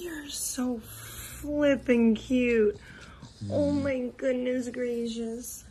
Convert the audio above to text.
You're so flipping cute. Oh mm. my goodness gracious.